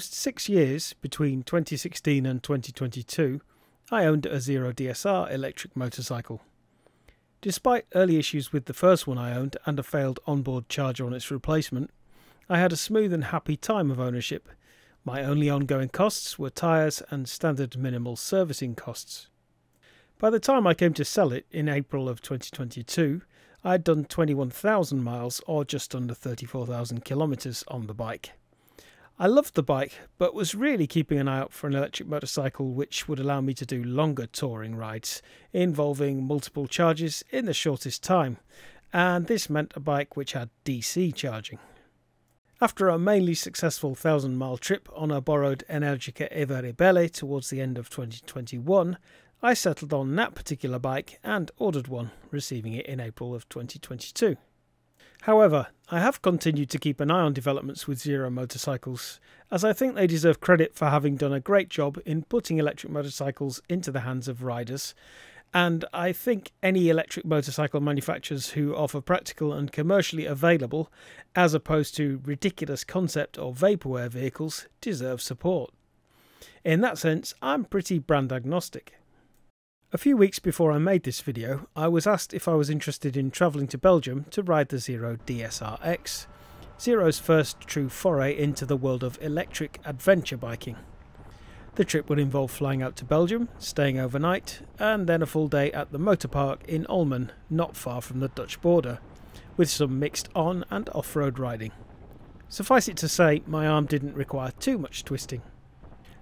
almost six years, between 2016 and 2022, I owned a Zero DSR electric motorcycle. Despite early issues with the first one I owned and a failed onboard charger on its replacement, I had a smooth and happy time of ownership. My only ongoing costs were tyres and standard minimal servicing costs. By the time I came to sell it in April of 2022, I had done 21,000 miles or just under 34,000 kilometres on the bike. I loved the bike, but was really keeping an eye out for an electric motorcycle which would allow me to do longer touring rides, involving multiple charges in the shortest time, and this meant a bike which had DC charging. After a mainly successful 1000 mile trip on a borrowed Energica Eva Ribelle towards the end of 2021, I settled on that particular bike and ordered one, receiving it in April of 2022. However, I have continued to keep an eye on developments with Zero motorcycles, as I think they deserve credit for having done a great job in putting electric motorcycles into the hands of riders. And I think any electric motorcycle manufacturers who offer practical and commercially available, as opposed to ridiculous concept or vaporware vehicles, deserve support. In that sense, I'm pretty brand agnostic. A few weeks before I made this video, I was asked if I was interested in travelling to Belgium to ride the Zero DSR-X, Zero's first true foray into the world of electric adventure biking. The trip would involve flying out to Belgium, staying overnight, and then a full day at the motor park in Olmen, not far from the Dutch border, with some mixed on and off-road riding. Suffice it to say, my arm didn't require too much twisting.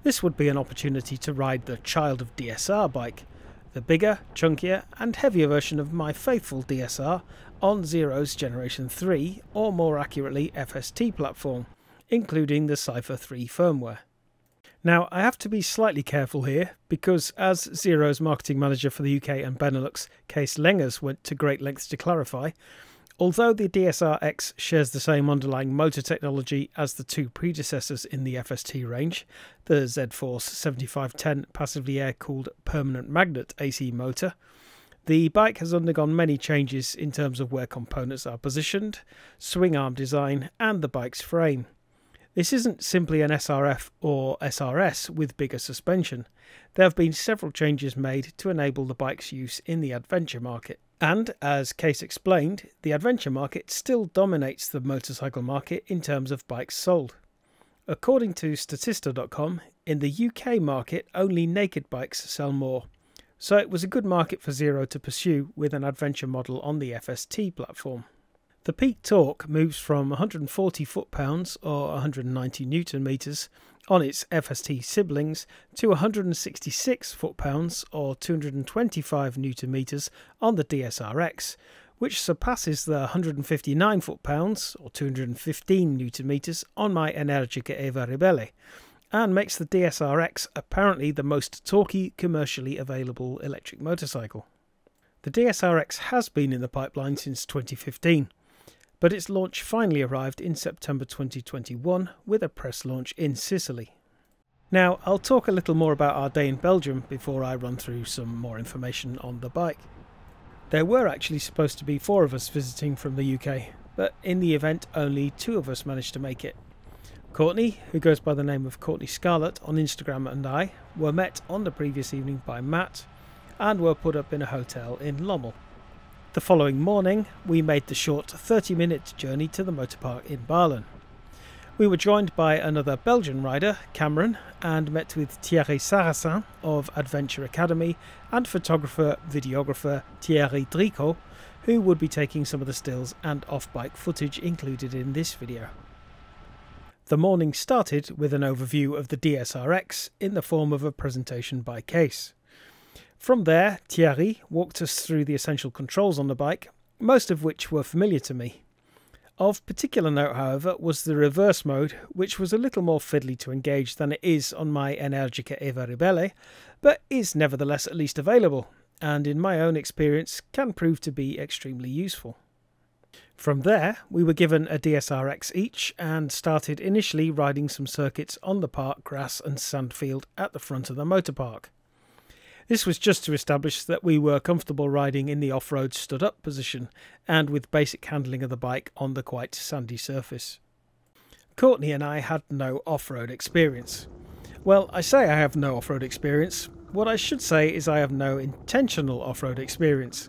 This would be an opportunity to ride the child of DSR bike, the bigger, chunkier and heavier version of my faithful DSR on Zero's Generation 3 or more accurately FST platform, including the Cypher 3 firmware. Now, I have to be slightly careful here because, as Zero's marketing manager for the UK and Benelux, Cees Lengers, went to great lengths to clarify, Although the DSR-X shares the same underlying motor technology as the two predecessors in the FST range, the Z-Force 7510 passively air-cooled permanent magnet AC motor, the bike has undergone many changes in terms of where components are positioned, swing arm design and the bike's frame. This isn't simply an SRF or SRS with bigger suspension. There have been several changes made to enable the bike's use in the adventure market. And, as Cees explained, the adventure market still dominates the motorcycle market in terms of bikes sold. According to Statista.com, in the UK market, only naked bikes sell more. So it was a good market for Zero to pursue with an adventure model on the FST platform. The peak torque moves from 140 foot-pounds or 190 newton meters on its FST siblings to 166 foot-pounds or 225 newton meters on the DSR-X, which surpasses the 159 foot-pounds or 215 newton meters on my Energica Eva Ribelle and makes the DSR-X apparently the most torquey commercially available electric motorcycle. The DSR-X has been in the pipeline since 2015 but its launch finally arrived in September 2021 with a press launch in Sicily. Now, I'll talk a little more about our day in Belgium before I run through some more information on the bike. There were actually supposed to be four of us visiting from the UK, but in the event only two of us managed to make it. Courtney, who goes by the name of Courtney Scarlett on Instagram, and I were met on the previous evening by Matt and were put up in a hotel in Lommel. The following morning, we made the short 30 minute journey to the motor park in Balen. We were joined by another Belgian rider, Cameron, and met with Thierry Sarasyn of Adventure Academy and photographer videographer Thierry Dricot, who would be taking some of the stills and off bike footage included in this video. The morning started with an overview of the DSR-X in the form of a presentation by Cees. From there, Thierry walked us through the essential controls on the bike, most of which were familiar to me. Of particular note, however, was the reverse mode, which was a little more fiddly to engage than it is on my Energica Eva Ribelle, but is nevertheless at least available, and in my own experience can prove to be extremely useful. From there, we were given a DSR-X each and started initially riding some circuits on the park grass and sand field at the front of the motor park. This was just to establish that we were comfortable riding in the off-road stood-up position and with basic handling of the bike on the quite sandy surface. Courtney and I had no off road experience. Well, I say I have no off road experience. What I should say is I have no intentional off road experience.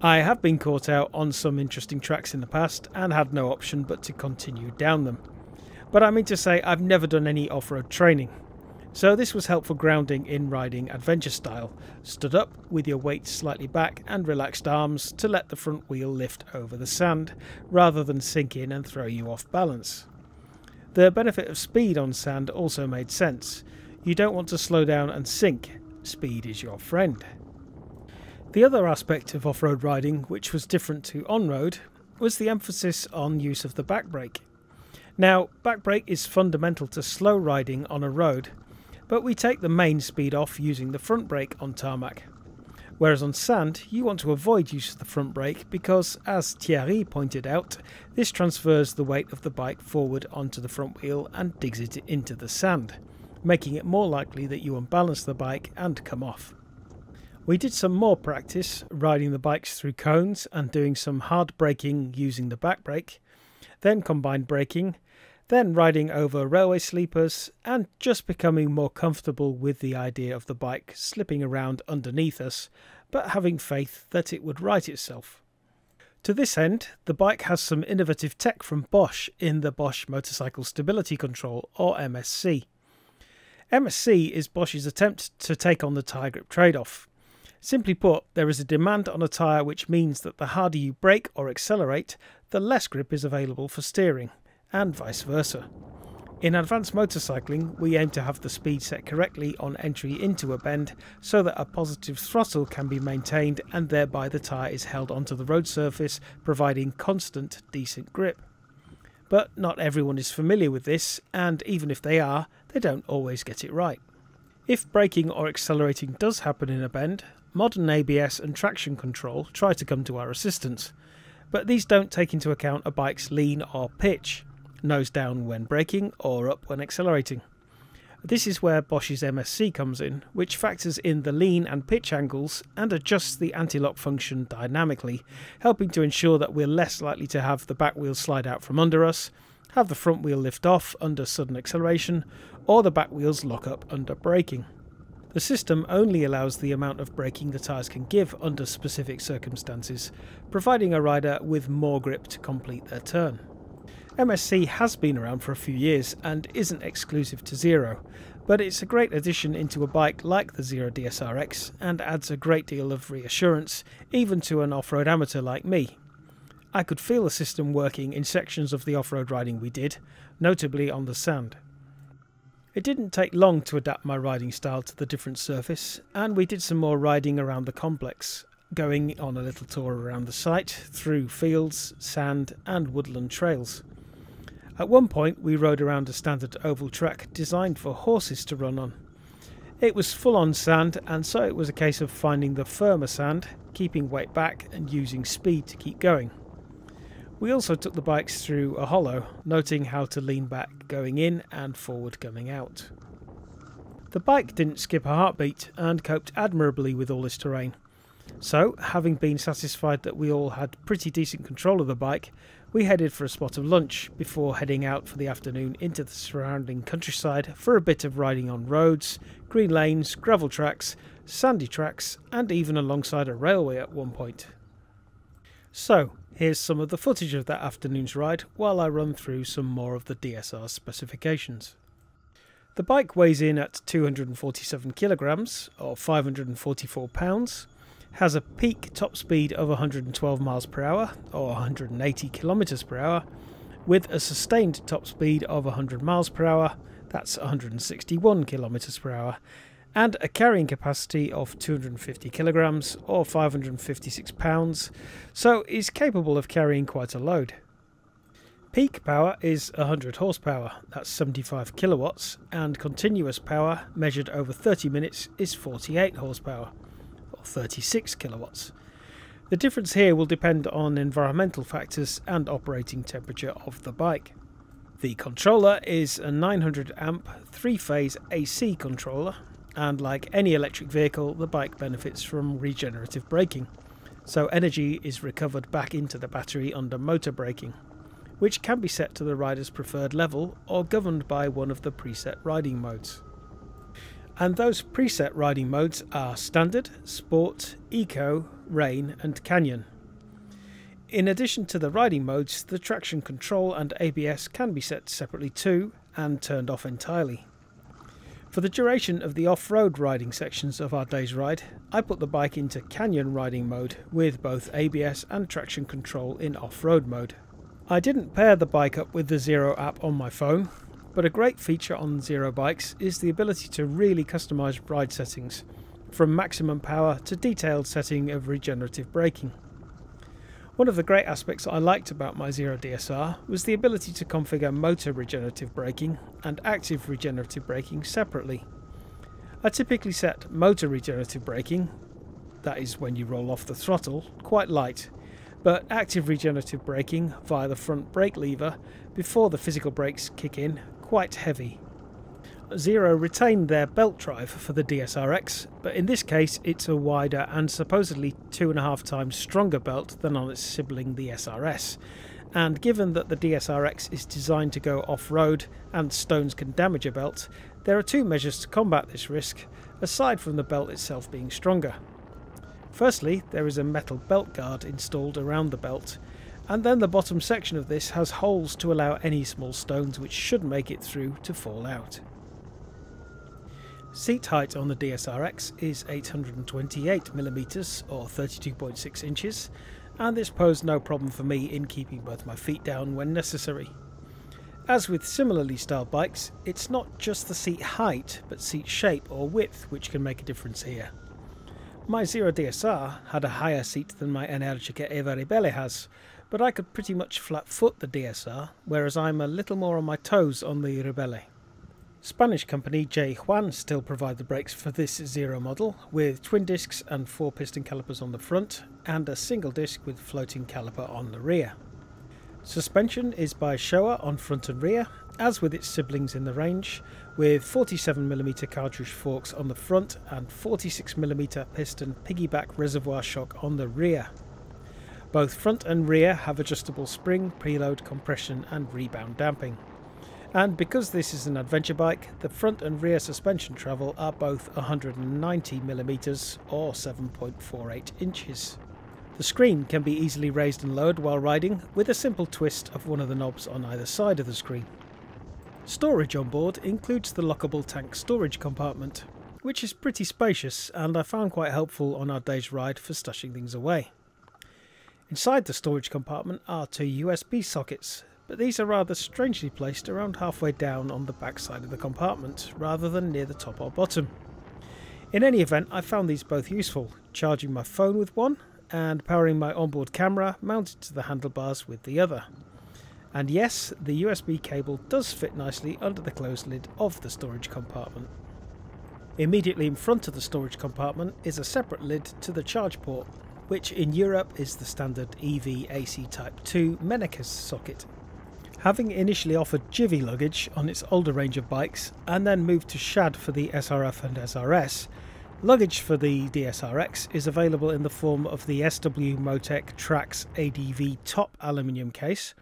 I have been caught out on some interesting tracks in the past and had no option but to continue down them. But I mean to say I've never done any off road training. So this was helpful grounding in riding adventure style. Stood up with your weight slightly back and relaxed arms to let the front wheel lift over the sand rather than sink in and throw you off balance. The benefit of speed on sand also made sense. You don't want to slow down and sink. Speed is your friend. The other aspect of off road riding, which was different to on road, was the emphasis on use of the back brake. Now, back brake is fundamental to slow riding on a road, but we take the main speed off using the front brake on tarmac. Whereas on sand, you want to avoid use of the front brake because, as Thierry pointed out, this transfers the weight of the bike forward onto the front wheel and digs it into the sand, making it more likely that you unbalance the bike and come off. We did some more practice riding the bikes through cones and doing some hard braking using the back brake, then combined braking, then riding over railway sleepers, and just becoming more comfortable with the idea of the bike slipping around underneath us, but having faith that it would right itself. To this end, the bike has some innovative tech from Bosch in the Bosch Motorcycle Stability Control, or MSC. MSC is Bosch's attempt to take on the tyre grip trade off. Simply put, there is a demand on a tyre which means that the harder you brake or accelerate, the less grip is available for steering, and vice versa. In advanced motorcycling, we aim to have the speed set correctly on entry into a bend so that a positive throttle can be maintained and thereby the tyre is held onto the road surface, providing constant, decent grip. But not everyone is familiar with this, and even if they are, they don't always get it right. If braking or accelerating does happen in a bend, modern ABS and traction control try to come to our assistance, but these don't take into account a bike's lean or pitch, nose down when braking or up when accelerating. This is where Bosch's MSC comes in, which factors in the lean and pitch angles and adjusts the anti-lock function dynamically, helping to ensure that we're less likely to have the back wheel slide out from under us, have the front wheel lift off under sudden acceleration, or the back wheels lock up under braking. The system only allows the amount of braking the tyres can give under specific circumstances, providing a rider with more grip to complete their turn. MSC has been around for a few years and isn't exclusive to Zero, but it's a great addition into a bike like the Zero DSRX and adds a great deal of reassurance even to an off road amateur like me. I could feel the system working in sections of the off road riding we did, notably on the sand. It didn't take long to adapt my riding style to the different surface, and we did some more riding around the complex, going on a little tour around the site, through fields, sand, and woodland trails. At one point, we rode around a standard oval track designed for horses to run on. It was full on sand, and so it was a case of finding the firmer sand, keeping weight back, and using speed to keep going. We also took the bikes through a hollow, noting how to lean back going in and forward coming out. The bike didn't skip a heartbeat and coped admirably with all this terrain. So, having been satisfied that we all had pretty decent control of the bike, we headed for a spot of lunch before heading out for the afternoon into the surrounding countryside for a bit of riding on roads, green lanes, gravel tracks, sandy tracks, and even alongside a railway at one point. So, Here's some of the footage of that afternoon's ride while I run through some more of the DSR specifications. The bike weighs in at 247 kilograms or 544 pounds, has a peak top speed of 112 miles per hour or 180 kilometers per hour, with a sustained top speed of 100 miles per hour, that's 161 kilometers per hour, and a carrying capacity of 250 kilograms or 556 pounds, so is capable of carrying quite a load. Peak power is 100 horsepower, that's 75 kilowatts, and continuous power measured over 30 minutes is 48 horsepower, or 36 kilowatts. The difference here will depend on environmental factors and operating temperature of the bike. The controller is a 900 amp 3 phase AC controller and like any electric vehicle, the bike benefits from regenerative braking. So energy is recovered back into the battery under motor braking. which can be set to the rider's preferred level or governed by one of the preset riding modes. And those preset riding modes are Standard, Sport, Eco, Rain, and Canyon. In addition to the riding modes, the traction control and ABS can be set separately too and turned off entirely. For the duration of the off-road riding sections of our day's ride, I put the bike into canyon riding mode with both ABS and traction control in off-road mode. I didn't pair the bike up with the Zero app on my phone, but a great feature on Zero bikes is the ability to really customise ride settings, from maximum power to detailed setting of regenerative braking. One of the great aspects I liked about my Zero DSR was the ability to configure motor regenerative braking and active regenerative braking separately. I typically set motor regenerative braking, that is when you roll off the throttle, quite light, but active regenerative braking via the front brake lever before the physical brakes kick in, quite heavy. Zero retained their belt drive for the DSRX, but in this case it's a wider and supposedly two and a half times stronger belt than on its sibling the SRS. And given that the DSRX is designed to go off road and stones can damage a belt, there are two measures to combat this risk, aside from the belt itself being stronger. Firstly, there is a metal belt guard installed around the belt, and then the bottom section of this has holes to allow any small stones which should make it through to fall out. Seat height on the DSRX is 828mm or 32.6 inches, and this posed no problem for me in keeping both my feet down when necessary. As with similarly styled bikes, it's not just the seat height, but seat shape or width which can make a difference here. My Zero DSR had a higher seat than my Energica Eva Ribelle has, but I could pretty much flat foot the DSR, whereas I'm a little more on my toes on the Ribelle. Spanish company J. Juan still provide the brakes for this Zero model, with twin discs and four piston calipers on the front, and a single disc with floating caliper on the rear. Suspension is by Showa on front and rear, as with its siblings in the range, with 47mm cartridge forks on the front and 46mm piston piggyback reservoir shock on the rear. Both front and rear have adjustable spring, preload, compression and rebound damping. And because this is an adventure bike, the front and rear suspension travel are both 190mm or 7.48 inches. The screen can be easily raised and lowered while riding with a simple twist of one of the knobs on either side of the screen. Storage on board includes the lockable tank storage compartment, which is pretty spacious and I found quite helpful on our day's ride for stashing things away. Inside the storage compartment are two USB sockets but these are rather strangely placed around halfway down on the back side of the compartment, rather than near the top or bottom. In any event, I found these both useful, charging my phone with one and powering my onboard camera mounted to the handlebars with the other. And yes, the USB cable does fit nicely under the closed lid of the storage compartment. Immediately in front of the storage compartment is a separate lid to the charge port, which in Europe is the standard EV AC Type 2 Mennekes socket Having initially offered Givi luggage on its older range of bikes and then moved to Shad for the SRF and SRS, luggage for the DSRX is available in the form of the SW Motech Trax ADV top aluminium case,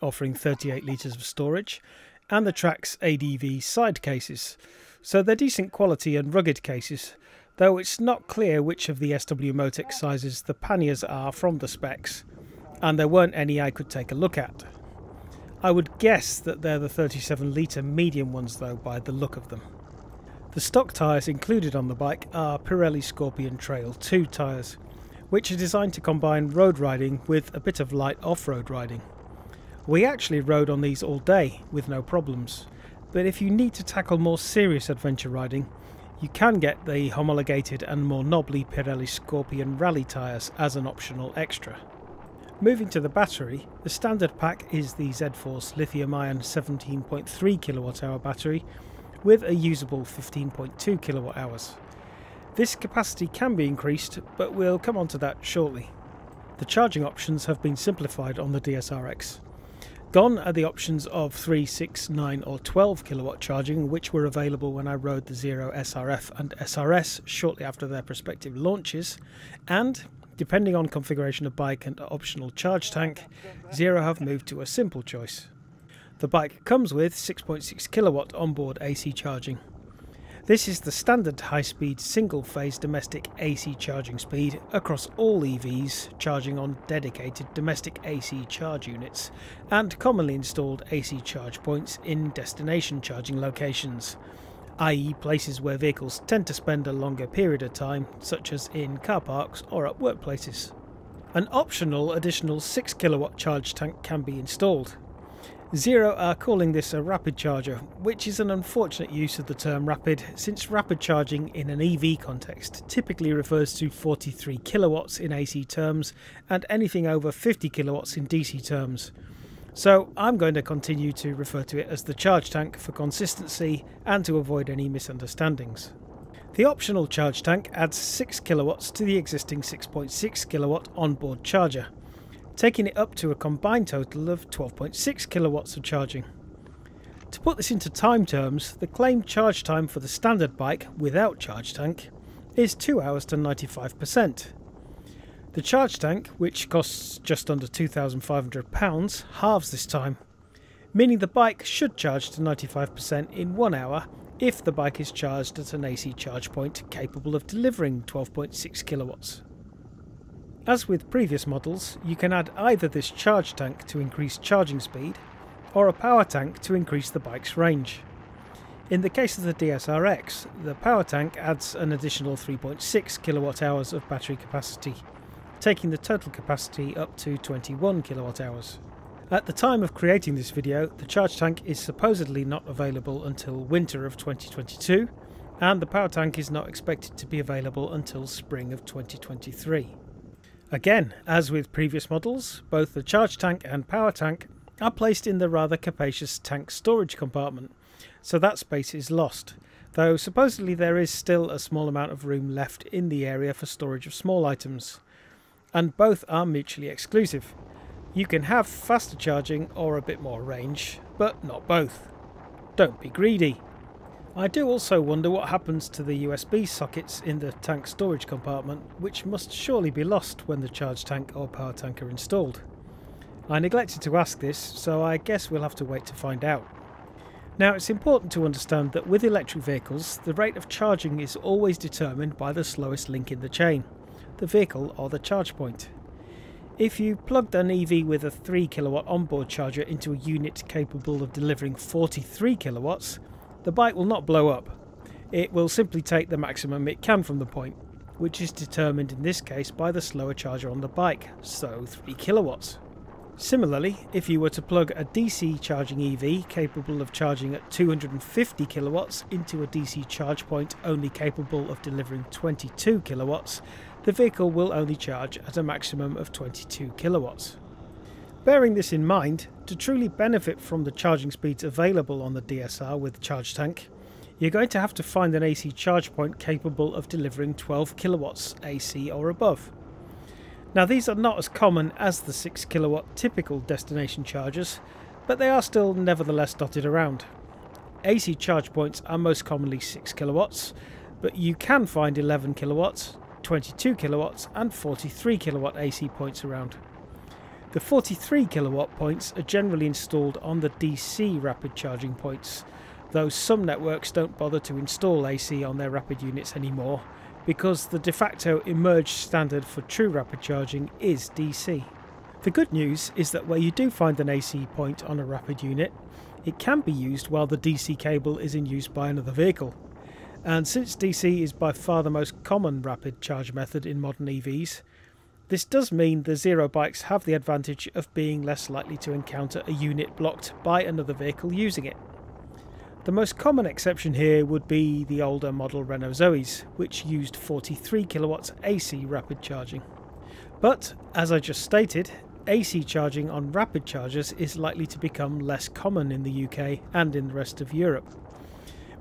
offering 38 litres of storage, and the Trax ADV side cases. So they're decent quality and rugged cases, though it's not clear which of the SW Motech sizes the panniers are from the specs, and there weren't any I could take a look at. I would guess that they're the 37 litre medium ones though by the look of them. The stock tyres included on the bike are Pirelli Scorpion Trail 2 tyres, which are designed to combine road riding with a bit of light off-road riding. We actually rode on these all day with no problems, but if you need to tackle more serious adventure riding, you can get the homologated and more knobbly Pirelli Scorpion Rally tyres as an optional extra. Moving to the battery, the standard pack is the Z-Force lithium-ion 17.3 kWh battery with a usable 15.2 kWh. This capacity can be increased, but we'll come on to that shortly. The charging options have been simplified on the DSRX. Gone are the options of 3, 6, 9 or 12 kilowatt charging which were available when I rode the Zero SRF and SRS shortly after their respective launches and depending on configuration of bike and optional charge tank, Zero have moved to a simple choice. The bike comes with 6.6 kilowatt onboard AC charging. This is the standard high-speed single-phase domestic AC charging speed across all EVs charging on dedicated domestic AC charge units and commonly installed AC charge points in destination charging locations, i.e. places where vehicles tend to spend a longer period of time, such as in car parks or at workplaces. An optional additional 6 kilowatt charge tank can be installed, Zero are calling this a rapid charger, which is an unfortunate use of the term rapid since rapid charging in an EV context typically refers to 43 kilowatts in AC terms and anything over 50 kilowatts in DC terms. So I'm going to continue to refer to it as the charge tank for consistency and to avoid any misunderstandings. The optional charge tank adds 6 kilowatts to the existing 6.6 kilowatt onboard charger taking it up to a combined total of 12.6 kilowatts of charging. To put this into time terms, the claimed charge time for the standard bike without charge tank is 2 hours to 95%. The charge tank, which costs just under £2,500, halves this time, meaning the bike should charge to 95% in 1 hour if the bike is charged at an AC charge point capable of delivering 12.6 kilowatts. As with previous models, you can add either this charge tank to increase charging speed, or a power tank to increase the bike's range. In the case of the DSRX, the power tank adds an additional 3.6 kilowatt hours of battery capacity, taking the total capacity up to 21 kilowatt hours. At the time of creating this video, the charge tank is supposedly not available until winter of 2022, and the power tank is not expected to be available until spring of 2023. Again, as with previous models, both the charge tank and power tank are placed in the rather capacious tank storage compartment, so that space is lost, though supposedly there is still a small amount of room left in the area for storage of small items. And both are mutually exclusive. You can have faster charging or a bit more range, but not both. Don't be greedy. I do also wonder what happens to the USB sockets in the tank storage compartment, which must surely be lost when the charge tank or power tank are installed. I neglected to ask this, so I guess we'll have to wait to find out. Now it's important to understand that with electric vehicles, the rate of charging is always determined by the slowest link in the chain, the vehicle or the charge point. If you plugged an EV with a 3 kilowatt onboard charger into a unit capable of delivering 43 kilowatts, the bike will not blow up. It will simply take the maximum it can from the point, which is determined in this case by the slower charger on the bike, so 3 kilowatts. Similarly, if you were to plug a DC charging EV capable of charging at 250 kilowatts into a DC charge point only capable of delivering 22 kilowatts, the vehicle will only charge at a maximum of 22 kilowatts. Bearing this in mind, to truly benefit from the charging speeds available on the DSR with Charge Tank, you're going to have to find an AC charge point capable of delivering 12 kilowatts AC or above. Now these are not as common as the 6 kilowatt typical destination chargers, but they are still nevertheless dotted around. AC charge points are most commonly 6 kilowatts, but you can find 11 kilowatts, 22 kilowatts and 43 kilowatt AC points around. The 43 kilowatt points are generally installed on the DC rapid charging points, though some networks don't bother to install AC on their rapid units anymore because the de facto emerged standard for true rapid charging is DC. The good news is that where you do find an AC point on a rapid unit, it can be used while the DC cable is in use by another vehicle. And since DC is by far the most common rapid charge method in modern EVs, this does mean the Zero bikes have the advantage of being less likely to encounter a unit blocked by another vehicle using it. The most common exception here would be the older model Renault Zoes, which used 43 kilowatts AC rapid charging. But, as I just stated, AC charging on rapid chargers is likely to become less common in the UK and in the rest of Europe.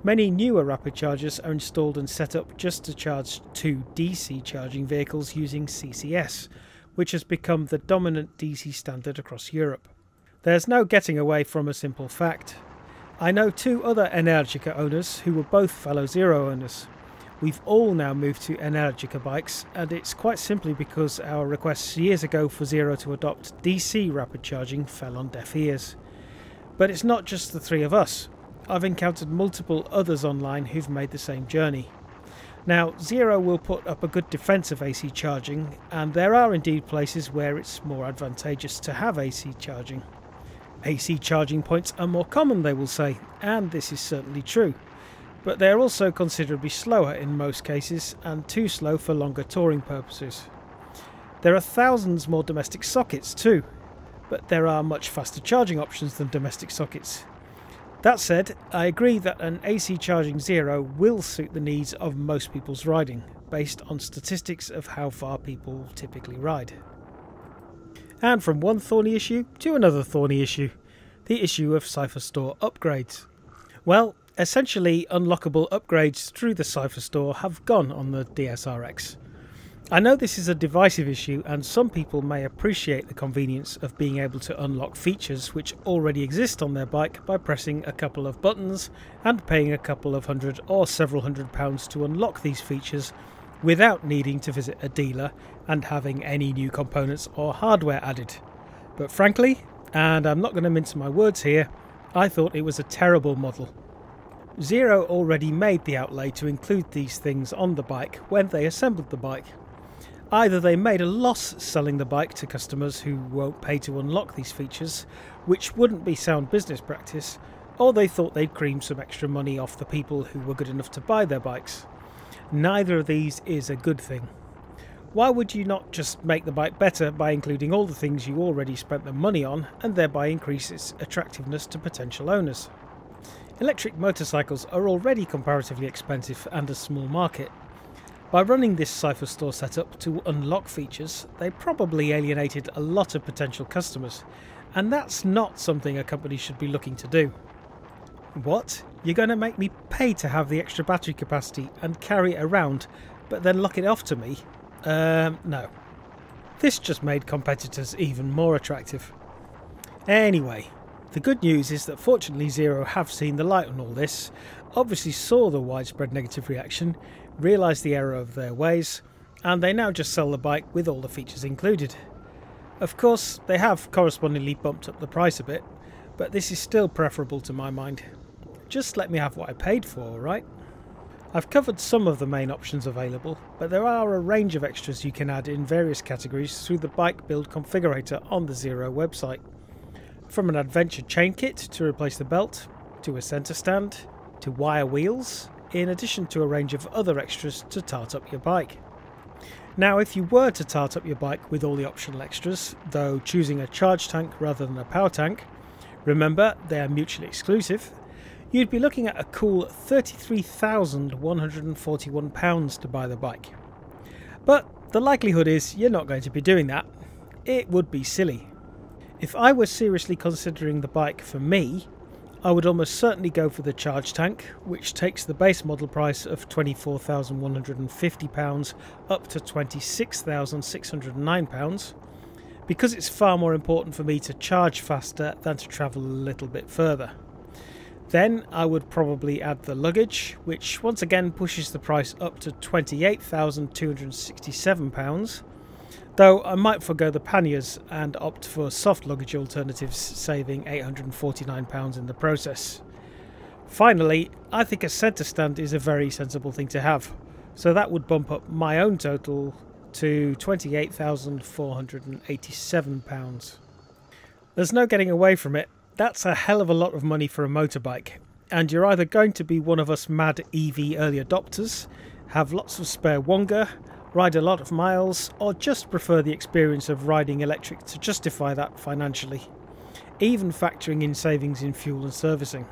Many newer rapid chargers are installed and set up just to charge two DC charging vehicles using CCS, which has become the dominant DC standard across Europe. There's no getting away from a simple fact. I know two other Energica owners who were both fellow Zero owners. We've all now moved to Energica bikes, and it's quite simply because our requests years ago for Zero to adopt DC rapid charging fell on deaf ears. But it's not just the three of us. I've encountered multiple others online who've made the same journey. Now, Zero will put up a good defence of AC charging, and there are indeed places where it's more advantageous to have AC charging. AC charging points are more common, they will say, and this is certainly true but they are also considerably slower in most cases and too slow for longer touring purposes. There are thousands more domestic sockets too, but there are much faster charging options than domestic sockets. That said, I agree that an AC charging zero will suit the needs of most people's riding, based on statistics of how far people typically ride. And from one thorny issue to another thorny issue the issue of Cypher Store upgrades. Well, essentially unlockable upgrades through the Cypher store have gone on the DSRX. I know this is a divisive issue and some people may appreciate the convenience of being able to unlock features which already exist on their bike by pressing a couple of buttons and paying a couple of hundred or several hundred pounds to unlock these features without needing to visit a dealer and having any new components or hardware added. But frankly, and I'm not going to mince my words here, I thought it was a terrible model Zero already made the outlay to include these things on the bike when they assembled the bike. Either they made a loss selling the bike to customers who won't pay to unlock these features, which wouldn't be sound business practice, or they thought they'd cream some extra money off the people who were good enough to buy their bikes. Neither of these is a good thing. Why would you not just make the bike better by including all the things you already spent the money on and thereby increase its attractiveness to potential owners? Electric motorcycles are already comparatively expensive and a small market. By running this Cypher store setup to unlock features, they probably alienated a lot of potential customers, and that's not something a company should be looking to do. What? You're going to make me pay to have the extra battery capacity and carry it around, but then lock it off to me? Um, no. This just made competitors even more attractive. Anyway, the good news is that fortunately Zero have seen the light on all this, obviously saw the widespread negative reaction, realised the error of their ways, and they now just sell the bike with all the features included. Of course, they have correspondingly bumped up the price a bit, but this is still preferable to my mind. Just let me have what I paid for, right? I've covered some of the main options available, but there are a range of extras you can add in various categories through the bike build configurator on the Zero website. From an adventure chain kit to replace the belt, to a centre stand, to wire wheels, in addition to a range of other extras to tart up your bike. Now if you were to tart up your bike with all the optional extras, though choosing a charge tank rather than a power tank, remember they are mutually exclusive, you'd be looking at a cool £33,141 to buy the bike. But the likelihood is you're not going to be doing that. It would be silly. If I were seriously considering the bike for me, I would almost certainly go for the charge tank, which takes the base model price of £24,150 up to £26,609, because it's far more important for me to charge faster than to travel a little bit further. Then I would probably add the luggage, which once again pushes the price up to £28,267 Though I might forego the panniers and opt for soft luggage alternatives, saving £849 in the process. Finally, I think a centre stand is a very sensible thing to have, so that would bump up my own total to £28,487. There's no getting away from it, that's a hell of a lot of money for a motorbike, and you're either going to be one of us mad EV early adopters, have lots of spare Wonga, ride a lot of miles, or just prefer the experience of riding electric to justify that financially, even factoring in savings in fuel and servicing.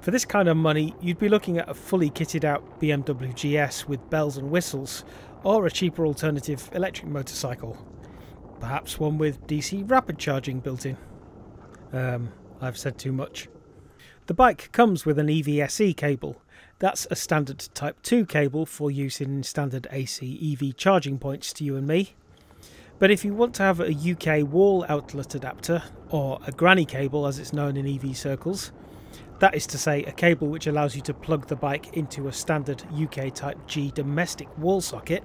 For this kind of money, you'd be looking at a fully kitted out BMW GS with bells and whistles, or a cheaper alternative electric motorcycle. Perhaps one with DC rapid charging built in. Um, I've said too much. The bike comes with an EVSE cable, that's a standard Type 2 cable for use in standard AC EV charging points to you and me. But if you want to have a UK wall outlet adapter, or a granny cable as it's known in EV circles, That is to say, a cable which allows you to plug the bike into a standard UK Type G domestic wall socket,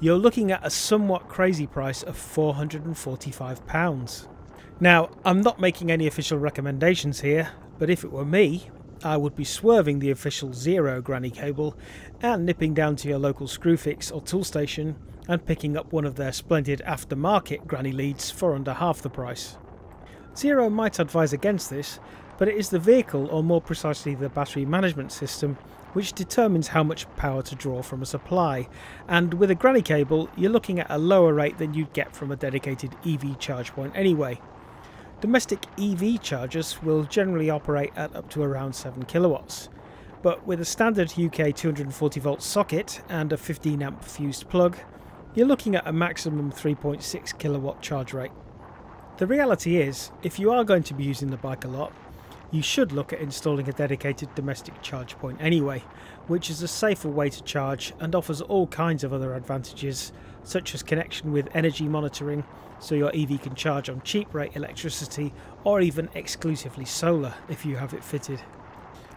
you're looking at a somewhat crazy price of £445. Now, I'm not making any official recommendations here, but if it were me, I would be swerving the official Zero granny cable and nipping down to your local Screwfix or Toolstation and picking up one of their splendid aftermarket granny leads for under half the price. Zero might advise against this, but it is the vehicle, or more precisely the battery management system, which determines how much power to draw from a supply, and with a granny cable you're looking at a lower rate than you'd get from a dedicated EV charge point anyway. Domestic EV chargers will generally operate at up to around 7 kilowatts, but with a standard UK 240 volt socket and a 15 amp fused plug, you're looking at a maximum 3.6 kilowatt charge rate. The reality is, if you are going to be using the bike a lot, you should look at installing a dedicated domestic charge point anyway, which is a safer way to charge and offers all kinds of other advantages, such as connection with energy monitoring, so your EV can charge on cheap rate electricity or even exclusively solar if you have it fitted.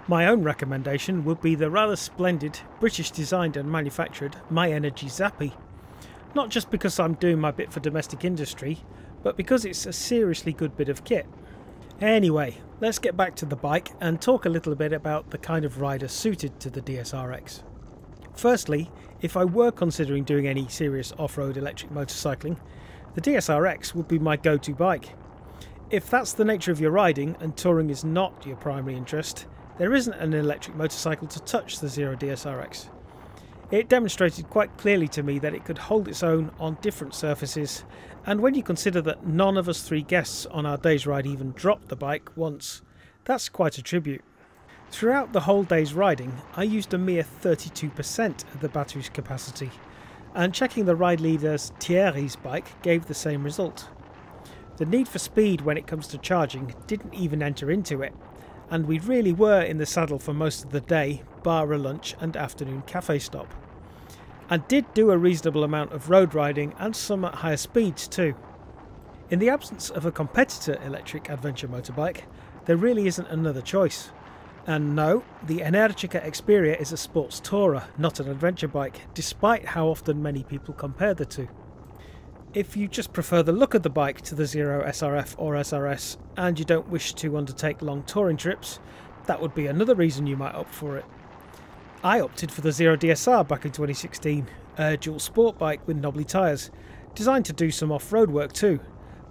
My own recommendation would be the rather splendid British designed and manufactured myenergi Zappi. Not just because I'm doing my bit for domestic industry, but because it's a seriously good bit of kit. Anyway, let's get back to the bike and talk a little bit about the kind of rider suited to the DSRX. Firstly, if I were considering doing any serious off-road electric motorcycling, the DSRX would be my go-to bike. If that's the nature of your riding and touring is not your primary interest, there isn't an electric motorcycle to touch the Zero DSRX. It demonstrated quite clearly to me that it could hold its own on different surfaces, and when you consider that none of us three guests on our day's ride even dropped the bike once, that's quite a tribute. Throughout the whole day's riding, I used a mere 32% of the battery's capacity, and checking the ride leader's Thierry's bike gave the same result. The need for speed when it comes to charging didn't even enter into it, and we really were in the saddle for most of the day, bar a lunch and afternoon cafe stop. And did do a reasonable amount of road riding and some at higher speeds too. In the absence of a competitor electric adventure motorbike, there really isn't another choice. And no, the Energica Experia is a sports tourer, not an adventure bike, despite how often many people compare the two. If you just prefer the look of the bike to the Zero SRF or SRS and you don't wish to undertake long touring trips, that would be another reason you might opt for it. I opted for the Zero DSR back in 2016, a dual sport bike with knobbly tyres, designed to do some off-road work too,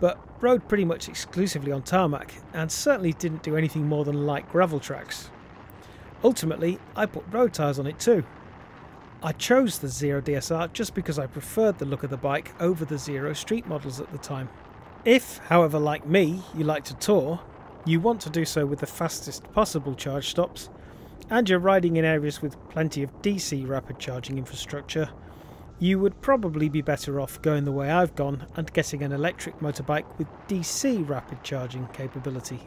but rode pretty much exclusively on tarmac and certainly didn't do anything more than light gravel tracks. Ultimately, I put road tyres on it too. I chose the Zero DSR just because I preferred the look of the bike over the Zero street models at the time. If, however, like me, you like to tour, you want to do so with the fastest possible charge stops, and you're riding in areas with plenty of DC rapid charging infrastructure, you would probably be better off going the way I've gone and getting an electric motorbike with DC rapid charging capability.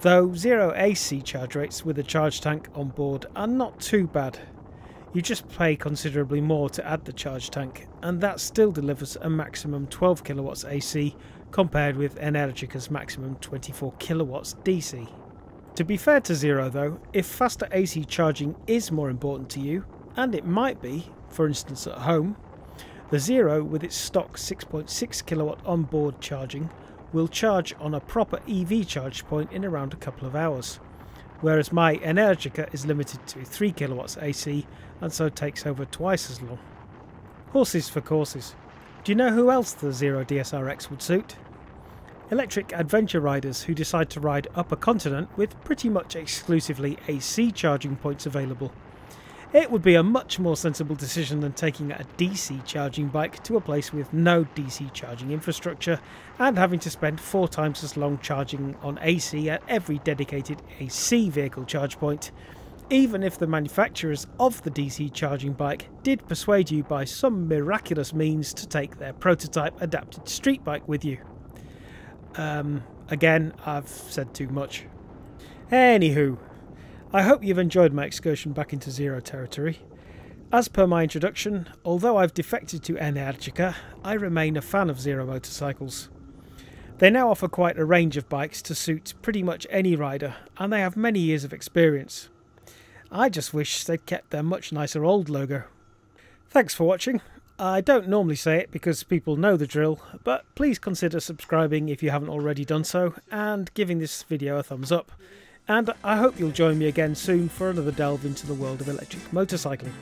Though zero AC charge rates with a charge tank on board are not too bad. You just pay considerably more to add the charge tank, and that still delivers a maximum 12 kilowatts AC compared with Energica's maximum 24 kilowatts DC. To be fair to Zero though, if faster AC charging is more important to you, and it might be for instance at home, the Zero with its stock 6.6 kilowatt onboard charging will charge on a proper EV charge point in around a couple of hours, whereas my Energica is limited to 3 kilowatts AC and so takes over twice as long. Horses for courses. Do you know who else the Zero DSRX would suit? Electric adventure riders who decide to ride up a continent with pretty much exclusively AC charging points available. It would be a much more sensible decision than taking a DC charging bike to a place with no DC charging infrastructure and having to spend four times as long charging on AC at every dedicated AC vehicle charge point, even if the manufacturers of the DC charging bike did persuade you by some miraculous means to take their prototype adapted street bike with you. Um, again, I've said too much. Anywho, I hope you've enjoyed my excursion back into Zero territory. As per my introduction, although I've defected to Energica, I remain a fan of Zero motorcycles. They now offer quite a range of bikes to suit pretty much any rider, and they have many years of experience. I just wish they'd kept their much nicer old logo. Thanks for watching. I don't normally say it because people know the drill, but please consider subscribing if you haven't already done so, and giving this video a thumbs up. And I hope you'll join me again soon for another delve into the world of electric motorcycling.